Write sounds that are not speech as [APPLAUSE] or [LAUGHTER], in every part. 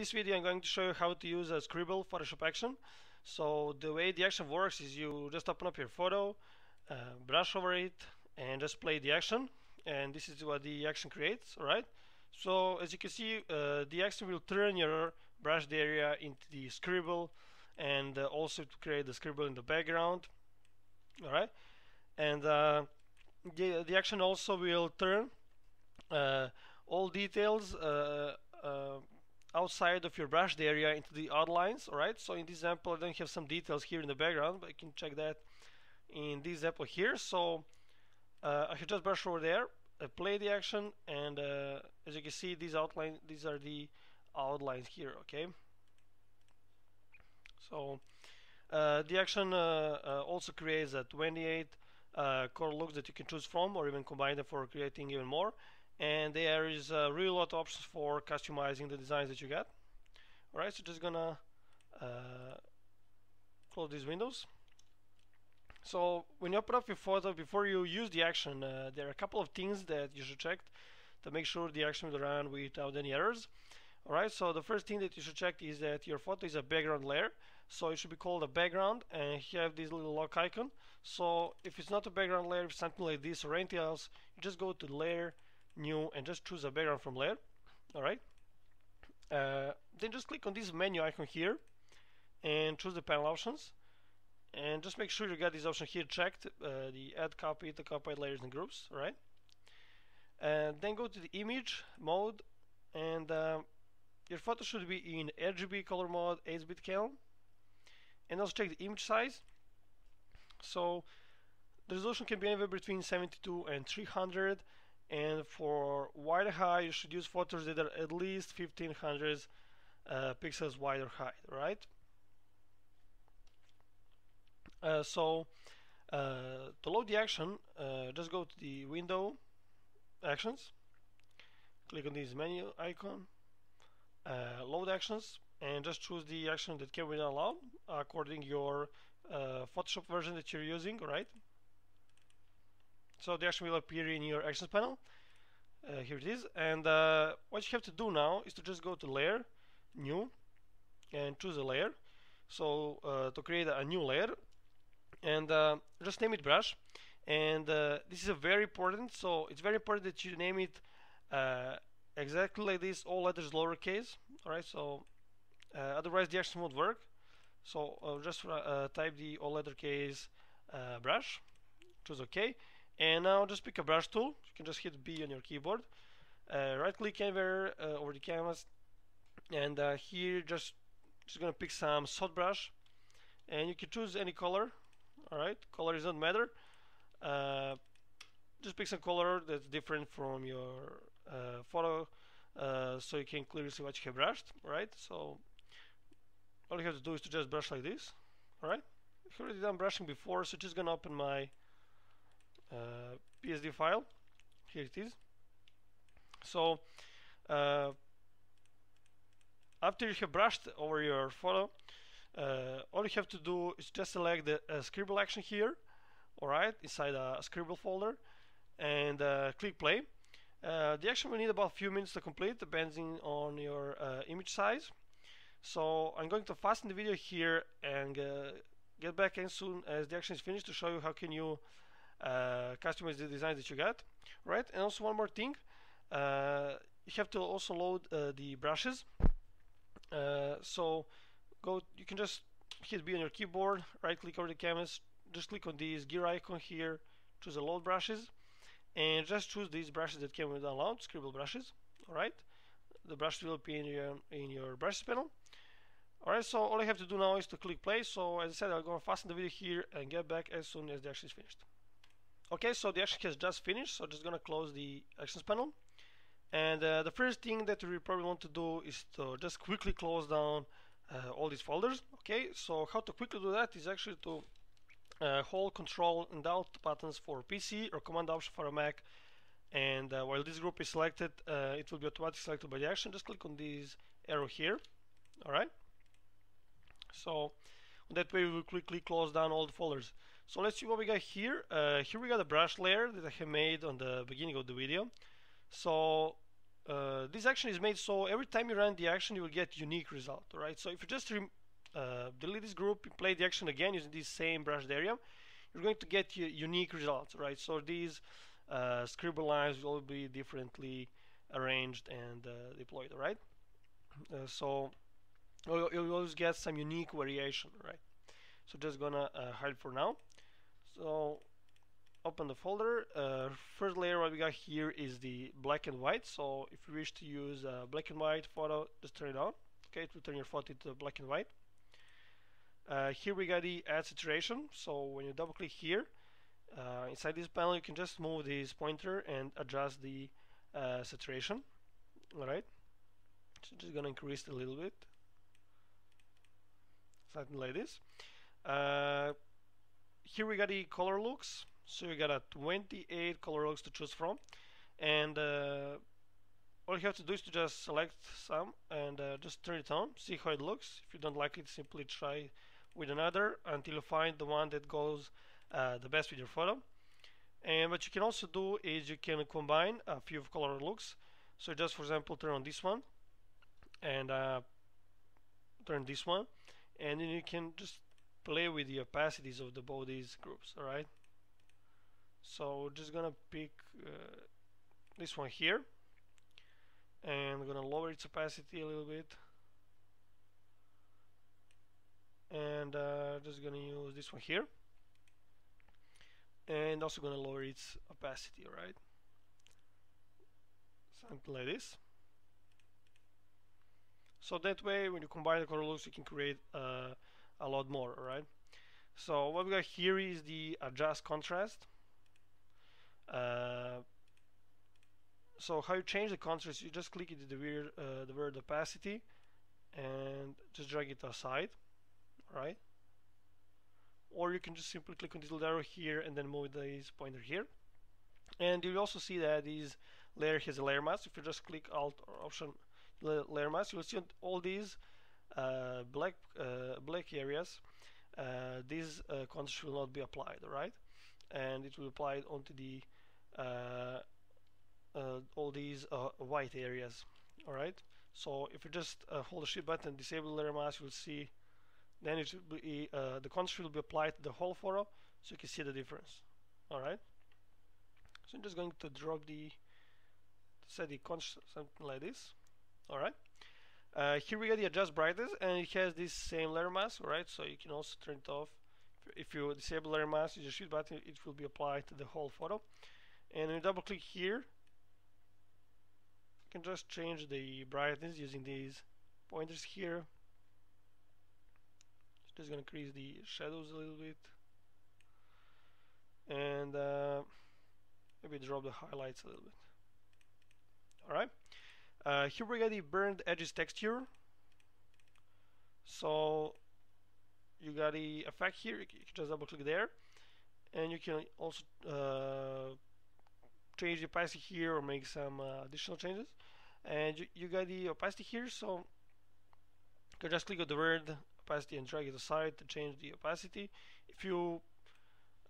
this video I'm going to show you how to use a Scribble Photoshop action. So the way the action works is you just open up your photo, uh, brush over it, and just play the action. And this is what the action creates, alright? So as you can see, uh, the action will turn your brushed area into the scribble and uh, also to create the scribble in the background, alright? And uh, the, the action also will turn uh, all details uh, uh, outside of your brushed area into the outlines alright so in this example I don't have some details here in the background but I can check that in this example here. So uh, I can just brush over there uh, play the action and uh, as you can see these outline these are the outlines here okay? So uh, the action uh, also creates a 28 color looks that you can choose from or even combine them for creating even more and there is a real lot of options for customizing the designs that you get. Alright so just gonna uh, close these windows. So when you open up your photo before you use the action uh, there are a couple of things that you should check to make sure the action will run without any errors. Alright so the first thing that you should check is that your photo is a background layer. So it should be called a background and have this little lock icon. So if it's not a background layer something like this or anything else you just go to layer new and just choose a background from layer alright uh, then just click on this menu icon here and choose the panel options. And just make sure you got this option here checked uh, the add copy to copy layers and groups right? And then go to the image mode and uh, your photo should be in RGB color mode 8-bit count and also check the image size. So the resolution can be anywhere between 72 and 300 and for wide height you should use photos that are at least 1500 uh, pixels wide or height right? Uh, so uh, to load the action uh, just go to the window actions click on this menu icon uh, load actions and just choose the action that can be allowed according your uh, Photoshop version that you're using right so the action will appear in your actions panel. Uh, here it is. And uh, what you have to do now is to just go to layer new and choose a layer. So uh, to create a new layer. And uh, just name it brush. And uh, this is a very important so it's very important that you name it uh, exactly like this all letters lowercase. Alright so otherwise the action won't work. So just type the all letter case brush. Choose OK and now just pick a brush tool. You can just hit B on your keyboard. Uh, right click anywhere uh, over the canvas. And uh, here just just gonna pick some soft brush. And you can choose any color. Alright color doesn't matter. Uh, just pick some color that's different from your uh, photo uh, so you can clearly see what you have brushed right? So all you have to do is to just brush like this. Alright I've already done brushing before so just gonna open my uh, PSD file. Here it is. So uh, after you have brushed over your photo uh, all you have to do is just select the uh, scribble action here. Alright inside a, scribble folder. And click play. The action will need about a few minutes to complete depending on your image size. So I'm going to fasten the video here and get back as soon as the action is finished to show you how can you uh, customize the designs that you got right? And also one more thing uh, you have to also load uh, the brushes. Uh, so go you can just hit B on your keyboard right click over the canvas just click on this gear icon here choose the load brushes and just choose these brushes that came with download scribble brushes alright the brush will be in your in your brushes panel. Alright so all I have to do now is to click play. So as I said I'm going to fasten the video here and get back as soon as the action is finished Okay, so the action has just finished, so just gonna close the actions panel. And uh, the first thing that we probably want to do is to just quickly close down uh, all these folders. Okay, so how to quickly do that is actually to uh, hold Control and Alt buttons for PC or Command Option for a Mac. And uh, while this group is selected, uh, it will be automatically selected by the action. Just click on this arrow here. All right. So that way we will quickly close down all the folders. So let's see what we got here. Uh, here we got a brush layer that I have made on the beginning of the video. So uh, this action is made so every time you run the action you will get unique result right? So if you just uh, delete this group play the action again using this same brushed area you're going to get unique results right? So these uh, scribble lines will be differently arranged and uh, deployed right? Uh, so you'll always get some unique variation right? So just gonna uh, hide for now so open the folder. Uh, first layer what we got here is the black and white. So if you wish to use a black and white photo just turn it on okay it will turn your photo into black and white. Uh, here we got the add saturation so when you double click here uh, inside this panel you can just move this pointer and adjust the uh, saturation alright? So just gonna increase it a little bit. Something like this. Uh, here we got the color looks. So you got a 28 color looks to choose from. And uh, all you have to do is to just select some and uh, just turn it on see how it looks. If you don't like it simply try with another until you find the one that goes uh, the best with your photo. And what you can also do is you can combine a few color looks. So just for example turn on this one and uh, turn this one. And then you can just play with the opacities of the both these groups alright so just gonna pick uh, this one here and gonna lower its opacity a little bit. And uh, just gonna use this one here and also gonna lower its opacity right? Something like this. So that way when you combine the color looks you can create uh, a lot more right? So what we got here is the adjust contrast. Uh, so how you change the contrast you just click it the word uh, the word opacity and just drag it aside right? Or you can just simply click on this little arrow here and then move this pointer here. And you'll also see that this layer has a layer mask. If you just click alt or option layer mask you'll see all these black uh, black areas uh, this uh, contrast will not be applied right? And it will apply onto the uh, uh, all these white areas alright so if you just hold the shift button disable layer mask you'll see then it should be uh, the contrast will be applied to the whole photo so you can see the difference alright so I'm just going to drop the set the contrast something like this alright uh, here we got the adjust brightness and it has this same layer mask right? so you can also turn it off. If you disable layer mask you just shoot button it will be applied to the whole photo. And you double click here you can just change the brightness using these pointers here. Just gonna increase the shadows a little bit. And uh, maybe drop the highlights a little bit. Alright uh, here we got the burned edges texture. So you got the effect here. You can just double click there. And you can also uh, change the opacity here or make some uh, additional changes. And you, you got the opacity here. So you can just click on the word opacity and drag it aside to change the opacity. If you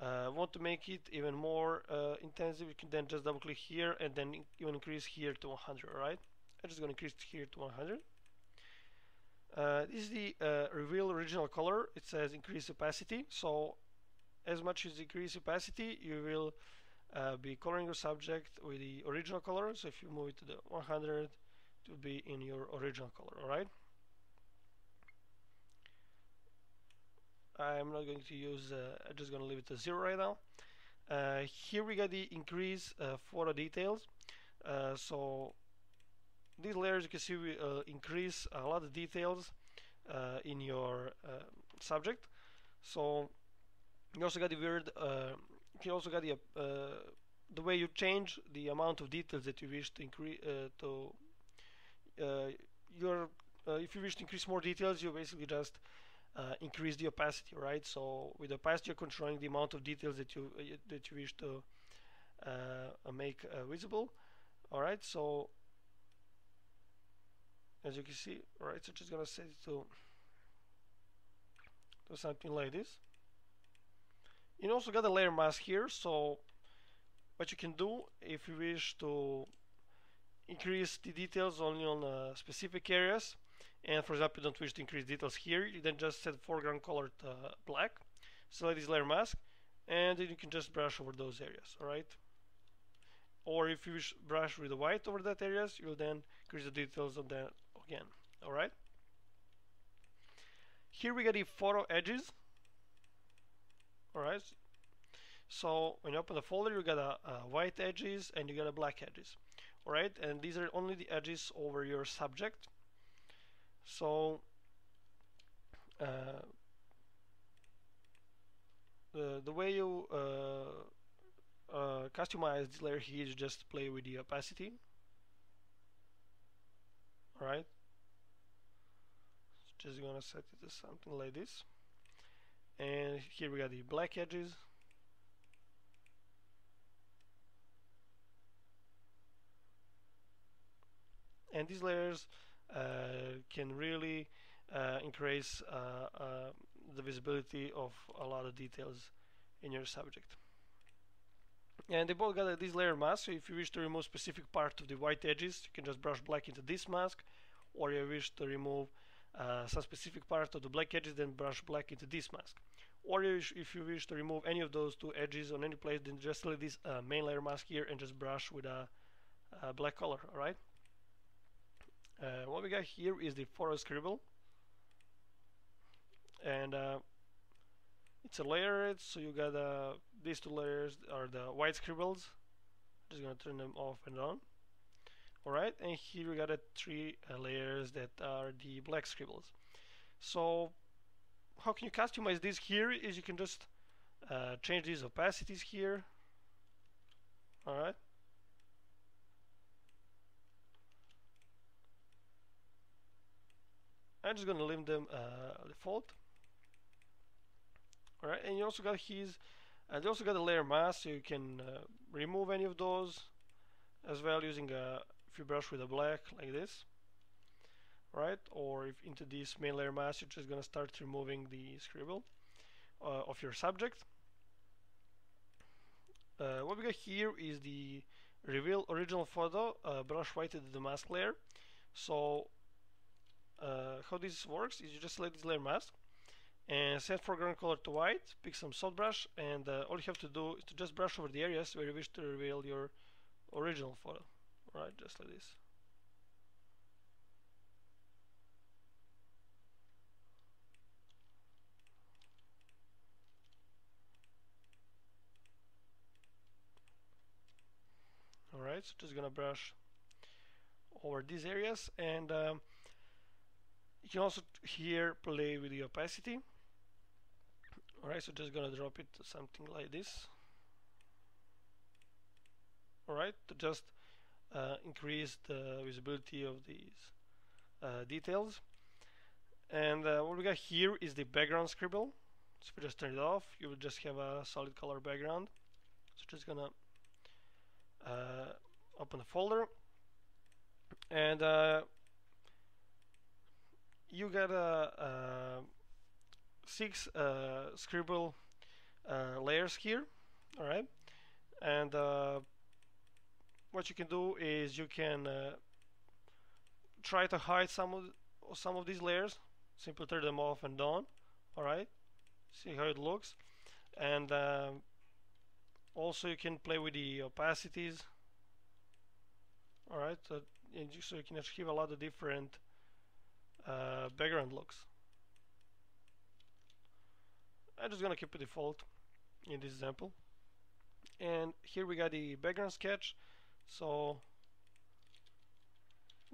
uh, want to make it even more uh, intensive, you can then just double click here and then even increase here to 100, alright? I'm just going to increase here to 100. Uh, this is the uh, reveal original color. It says increase opacity. So as much as increase opacity, you will uh, be coloring your subject with the original color. So if you move it to the 100, it will be in your original color, alright? I'm not going to use uh, I'm just going to leave it to zero right now uh, here we got the increase uh, photo details so these layers you can see we uh, increase a lot of details uh, in your subject so you also got the word you also got the the way you change the amount of details that you wish to increase to your if you wish to increase more details you basically just uh, increase the opacity, right? So with opacity, you're controlling the amount of details that you uh, that you wish to uh, make uh, visible. All right, so as you can see, right so just gonna set it to to something like this. You also got a layer mask here, so what you can do if you wish to increase the details only on uh, specific areas and for example you don't wish to increase details here you then just set foreground color to uh, black select this layer mask and then you can just brush over those areas alright or if you wish brush with the white over that areas you'll then increase the details on that again. Alright here we got the photo edges. Alright so when you open the folder you got a, a white edges and you got a black edges. Alright and these are only the edges over your subject. So uh, the, the way you uh, uh, customize this layer here is just play with the opacity. Alright just gonna set it to something like this. And here we got the black edges. And these layers uh, can really uh, increase uh, the visibility of a lot of details in your subject. And they both got this layer mask so if you wish to remove specific part of the white edges you can just brush black into this mask or you wish to remove uh, some specific part of the black edges then brush black into this mask. Or if you wish to remove any of those two edges on any place then just select this uh, main layer mask here and just brush with a, a black color alright? Uh, what we got here is the forest scribble. And uh, it's a layered so you got uh, these two layers are the white scribbles. Just gonna turn them off and on alright and here we got three uh, layers that are the black scribbles. So how can you customize this here is you can just uh, change these opacities here. Alright I'm just gonna leave them uh, default alright and you also got his and you also got a layer mask so you can uh, remove any of those as well using a you brush with a black like this right? Or if into this main layer mask you're just gonna start removing the scribble uh, of your subject. Uh, what we got here is the reveal original photo uh, brush whited the mask layer. So uh, how this works is you just select this layer mask and set foreground color to white pick some soft brush and uh, all you have to do is to just brush over the areas where you wish to reveal your original photo right just like this. Alright so just gonna brush over these areas and um, you can also here play with the opacity. Alright so just gonna drop it to something like this. Alright to just uh, increase the visibility of these uh, details. And uh, what we got here is the background scribble. So if we just turn it off you will just have a solid color background. So just gonna uh, open the folder. And uh, you got a, six uh, scribble layers here. All right. And what you can do is you can uh, try to hide some of some of these layers. Simply turn them off and on. All right? See how it looks. And um, also you can play with the opacities. Alright so, so you can achieve a lot of different uh, background looks. I'm just gonna keep it default in this example. And here we got the background sketch so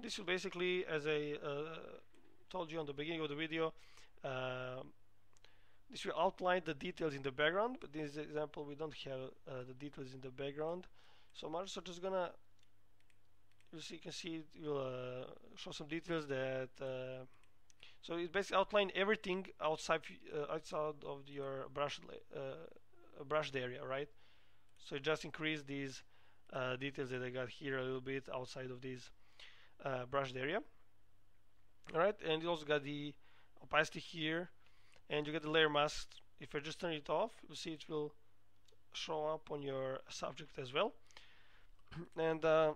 this will basically as I uh, told you on the beginning of the video uh, this will outline the details in the background but in this example we don't have uh, the details in the background. So much is gonna you see you can see it will uh, show some details that uh, so it basically outline everything outside uh, outside of your brushed brushed area right? So just increase these details that I got here a little bit outside of this brushed area. Alright and you also got the opacity here and you get the layer mask. If I just turn it off you see it will show up on your subject as well. [CLEARS THROAT] And uh,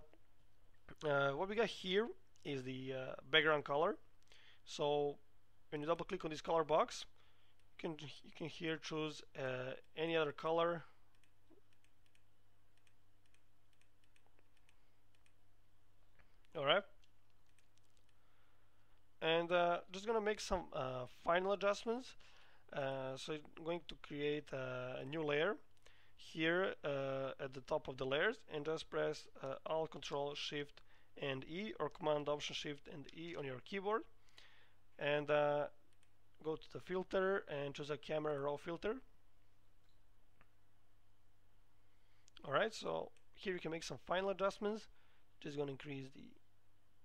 uh, what we got here is the uh, background color. So when you double click on this color box you can you can here choose uh, any other color alright and uh, just gonna make some uh, final adjustments. Uh, so I'm going to create a new layer here uh, at the top of the layers and just press uh, Alt Control Shift and E or Command Option Shift and E on your keyboard. And uh, go to the filter and choose a camera raw filter. Alright so here you can make some final adjustments. Just gonna increase the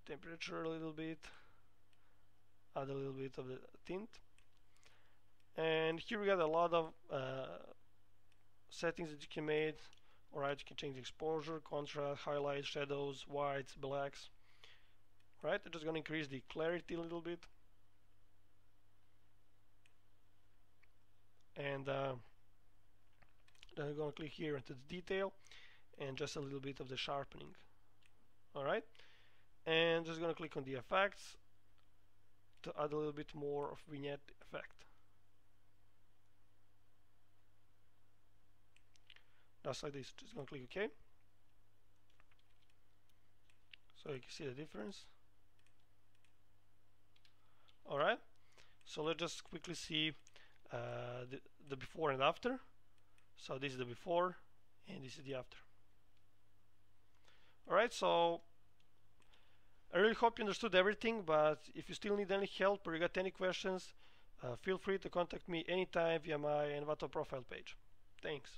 temperature a little bit add a little bit of the tint. And here we got a lot of uh, settings that you can make alright you can change exposure contrast highlights shadows whites blacks right? I'm just gonna increase the clarity a little bit. And uh, then I'm gonna click here into the detail and just a little bit of the sharpening. Alright and just gonna click on the effects to add a little bit more of vignette effect. Just like this just gonna click OK. So you can see the difference. Alright so let's just quickly see uh, the, the before and after. So this is the before and this is the after. Alright so I really hope you understood everything but if you still need any help or you got any questions uh, feel free to contact me anytime via my Envato profile page. Thanks